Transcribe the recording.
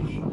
much.